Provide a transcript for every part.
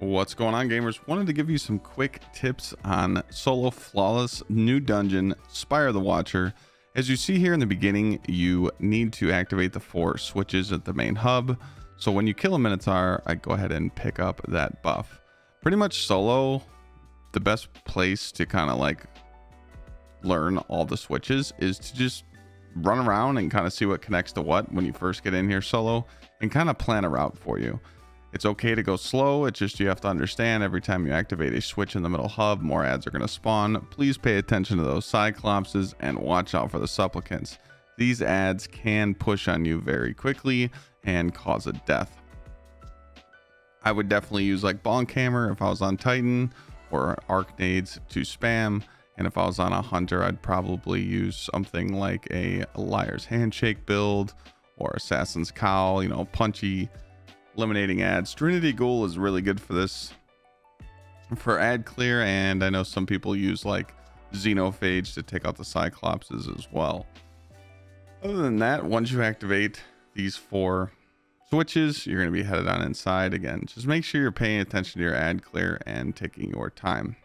What's going on gamers? Wanted to give you some quick tips on solo flawless new dungeon Spire the Watcher. As you see here in the beginning, you need to activate the four switches at the main hub. So when you kill a Minotaur, I go ahead and pick up that buff. Pretty much solo, the best place to kind of like learn all the switches is to just run around and kind of see what connects to what when you first get in here solo and kind of plan a route for you. It's okay to go slow. It's just you have to understand every time you activate a switch in the middle hub, more ads are going to spawn. Please pay attention to those cyclopses and watch out for the supplicants. These ads can push on you very quickly and cause a death. I would definitely use like Bonk Hammer if I was on Titan or Arc Nades to spam. And if I was on a Hunter, I'd probably use something like a Liar's Handshake build or Assassin's Cowl, you know, punchy eliminating ads. Trinity Ghoul is really good for this for ad clear, and I know some people use like Xenophage to take out the Cyclopses as well. Other than that, once you activate these four switches, you're going to be headed on inside again. Just make sure you're paying attention to your ad clear and taking your time.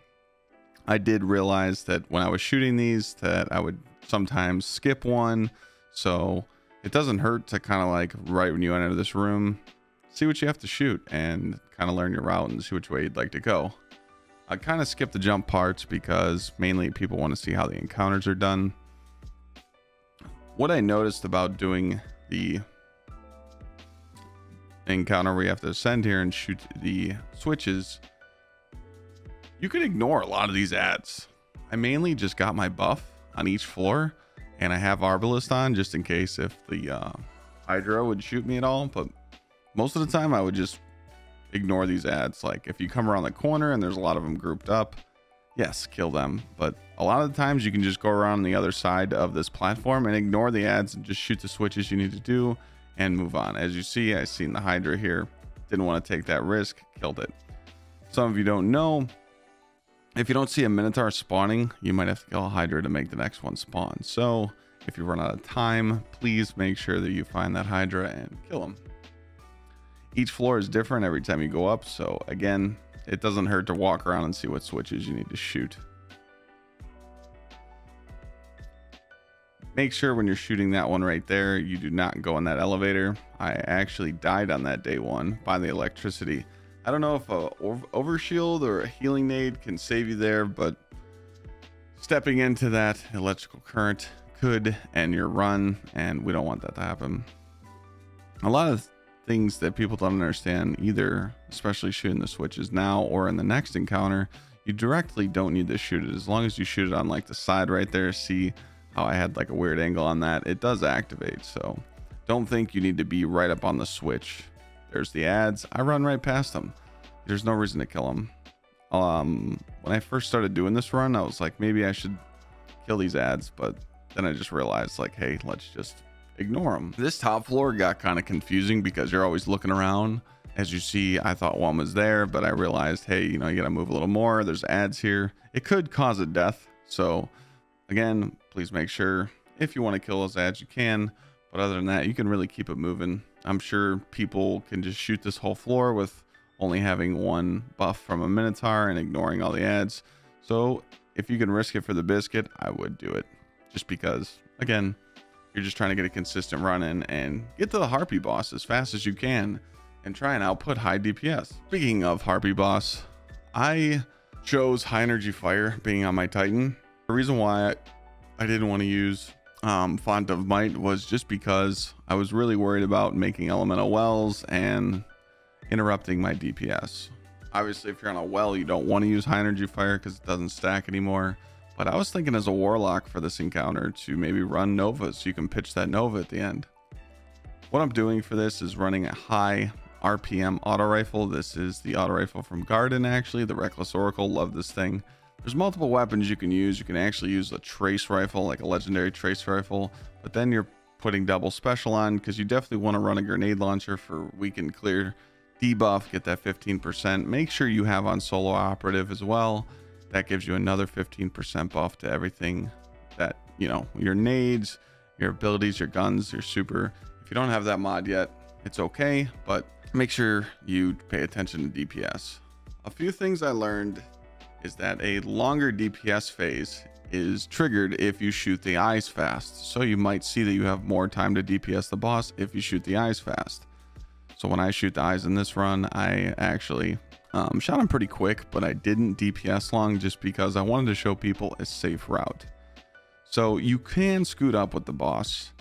I did realize that when I was shooting these that I would sometimes skip one. So it doesn't hurt to kind of like right when you enter this room, see what you have to shoot and kind of learn your route and see which way you'd like to go. I kind of skip the jump parts because mainly people want to see how the encounters are done. What I noticed about doing the encounter where you have to ascend here and shoot the switches, you can ignore a lot of these ads. I mainly just got my buff on each floor and I have Arbalest on just in case if the uh, Hydra would shoot me at all, but most of the time I would just ignore these ads. Like if you come around the corner and there's a lot of them grouped up, yes, kill them. But a lot of the times you can just go around the other side of this platform and ignore the ads and just shoot the switches you need to do and move on. As you see, I seen the Hydra here. Didn't want to take that risk, killed it. Some of you don't know, if you don't see a Minotaur spawning, you might have to kill a Hydra to make the next one spawn. So if you run out of time, please make sure that you find that Hydra and kill him. Each floor is different every time you go up, so again, it doesn't hurt to walk around and see what switches you need to shoot. Make sure when you're shooting that one right there, you do not go in that elevator. I actually died on that day one by the electricity. I don't know if a overshield or a healing nade can save you there, but stepping into that electrical current could end your run, and we don't want that to happen. A lot of things that people don't understand either, especially shooting the switches now or in the next encounter, you directly don't need to shoot it. As long as you shoot it on like the side right there, see how I had like a weird angle on that, it does activate. So don't think you need to be right up on the switch. There's the ads. I run right past them. There's no reason to kill them. Um, when I first started doing this run, I was like, maybe I should kill these ads, but then I just realized like, hey, let's just ignore them. This top floor got kind of confusing because you're always looking around. As you see, I thought one was there, but I realized, hey, you know, you got to move a little more. There's ads here. It could cause a death. So again, please make sure if you want to kill those ads, you can. But other than that, you can really keep it moving. I'm sure people can just shoot this whole floor with only having one buff from a Minotaur and ignoring all the ads. So if you can risk it for the biscuit, I would do it. Just because, again, you're just trying to get a consistent run in and get to the Harpy boss as fast as you can and try and output high DPS. Speaking of Harpy boss, I chose high energy fire being on my Titan. The reason why I didn't want to use um, Font of Might was just because I was really worried about making elemental wells and interrupting my DPS. Obviously, if you're on a well, you don't want to use high energy fire because it doesn't stack anymore. But I was thinking as a warlock for this encounter to maybe run Nova so you can pitch that Nova at the end. What I'm doing for this is running a high RPM auto rifle. This is the auto rifle from Garden, actually. The Reckless Oracle. Love this thing. There's multiple weapons you can use. You can actually use a trace rifle, like a legendary trace rifle, but then you're putting double special on because you definitely want to run a grenade launcher for weaken clear debuff, get that 15%. Make sure you have on solo operative as well that gives you another 15% buff to everything that, you know, your nades, your abilities, your guns, your super. If you don't have that mod yet, it's okay, but make sure you pay attention to DPS. A few things I learned is that a longer DPS phase is triggered if you shoot the eyes fast. So you might see that you have more time to DPS the boss if you shoot the eyes fast. So when I shoot the eyes in this run, I actually um, shot him pretty quick, but I didn't DPS long just because I wanted to show people a safe route. So you can scoot up with the boss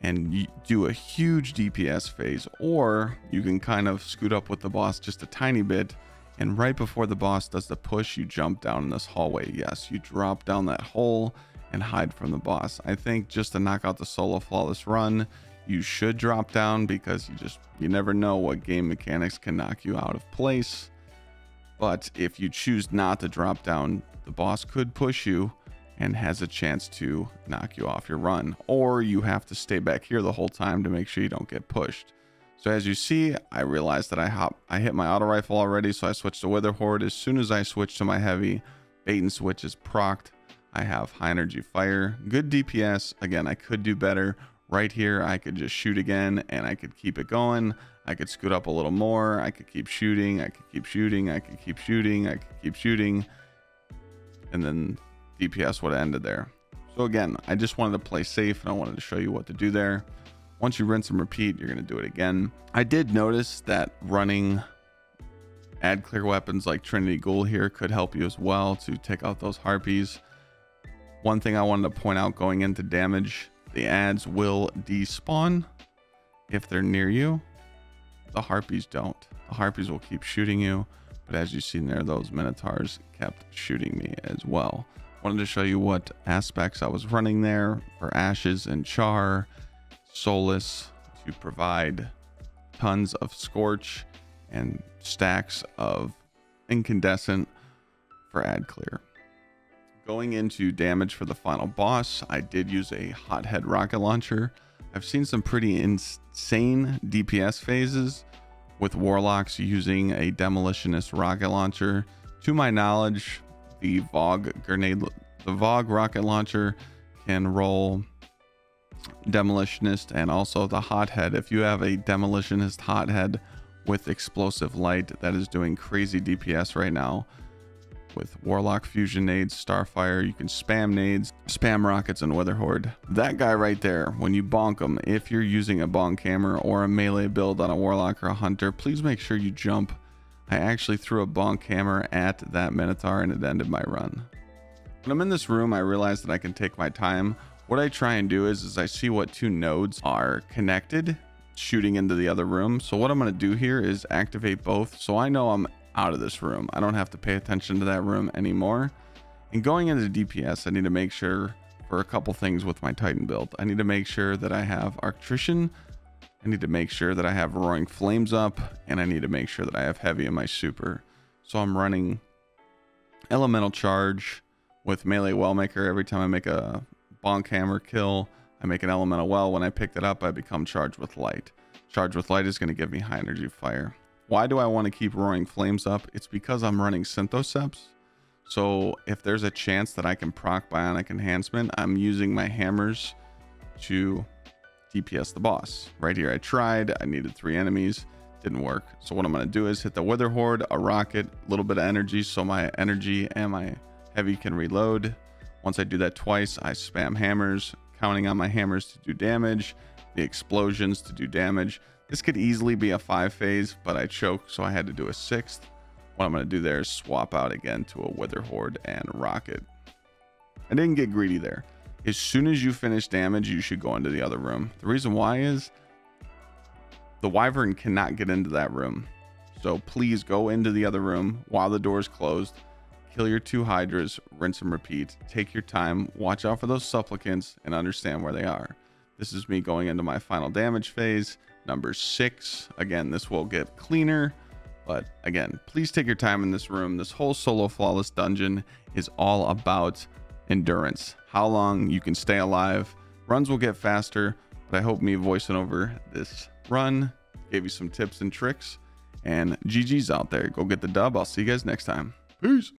and do a huge DPS phase, or you can kind of scoot up with the boss just a tiny bit and right before the boss does the push, you jump down in this hallway. Yes, you drop down that hole and hide from the boss. I think just to knock out the solo flawless run, you should drop down because you just, you never know what game mechanics can knock you out of place. But if you choose not to drop down, the boss could push you and has a chance to knock you off your run. Or you have to stay back here the whole time to make sure you don't get pushed. So as you see, I realized that I hop, I hit my auto rifle already, so I switched to Witherhoard. As soon as I switch to my heavy, bait and switch is procced. I have high energy fire, good DPS. Again, I could do better. Right here, I could just shoot again and I could keep it going. I could scoot up a little more. I could keep shooting. I could keep shooting. I could keep shooting. I could keep shooting. And then DPS would have ended there. So again, I just wanted to play safe and I wanted to show you what to do there. Once you rinse and repeat, you're going to do it again. I did notice that running add clear weapons like Trinity Ghoul here could help you as well to take out those harpies. One thing I wanted to point out going into damage, the ads will despawn if they're near you. The harpies don't. The harpies will keep shooting you, but as you see there, those minotaurs kept shooting me as well. Wanted to show you what aspects I was running there for ashes and char Solace to provide tons of Scorch and stacks of Incandescent for ad clear. Going into damage for the final boss, I did use a Hothead rocket launcher. I've seen some pretty insane DPS phases with Warlocks using a Demolitionist rocket launcher. To my knowledge, the VoG grenade, the VoG rocket launcher can roll demolitionist and also the hothead if you have a demolitionist hothead with explosive light that is doing crazy dps right now with warlock fusion nades starfire you can spam nades spam rockets and Witherhoard that guy right there when you bonk him if you're using a bonk hammer or a melee build on a warlock or a hunter please make sure you jump i actually threw a bonk hammer at that minotaur and it ended my run when i'm in this room i realize that i can take my time what I try and do is, is I see what two nodes are connected shooting into the other room. So what I'm going to do here is activate both. So I know I'm out of this room. I don't have to pay attention to that room anymore. And going into DPS, I need to make sure for a couple things with my Titan build. I need to make sure that I have Arctrician. I need to make sure that I have Roaring Flames up. And I need to make sure that I have Heavy in my super. So I'm running Elemental Charge with Melee Wellmaker every time I make a bonk hammer kill. I make an elemental well. When I pick it up, I become charged with light. Charged with light is going to give me high energy fire. Why do I want to keep roaring flames up? It's because I'm running Synthoceps. So if there's a chance that I can proc bionic enhancement, I'm using my hammers to DPS the boss. Right here, I tried. I needed three enemies. Didn't work. So what I'm going to do is hit the Witherhoard, a rocket, a little bit of energy so my energy and my heavy can reload. Once I do that twice, I spam hammers, counting on my hammers to do damage, the explosions to do damage. This could easily be a five phase, but I choked, so I had to do a sixth. What I'm going to do there is swap out again to a Witherhoard and Rocket. I didn't get greedy there. As soon as you finish damage, you should go into the other room. The reason why is the Wyvern cannot get into that room. So please go into the other room while the door is closed kill your two hydras, rinse and repeat. Take your time, watch out for those supplicants, and understand where they are. This is me going into my final damage phase, number six. Again, this will get cleaner, but again, please take your time in this room. This whole solo flawless dungeon is all about endurance, how long you can stay alive. Runs will get faster, but I hope me voicing over this run gave you some tips and tricks. And GG's out there. Go get the dub. I'll see you guys next time. Peace.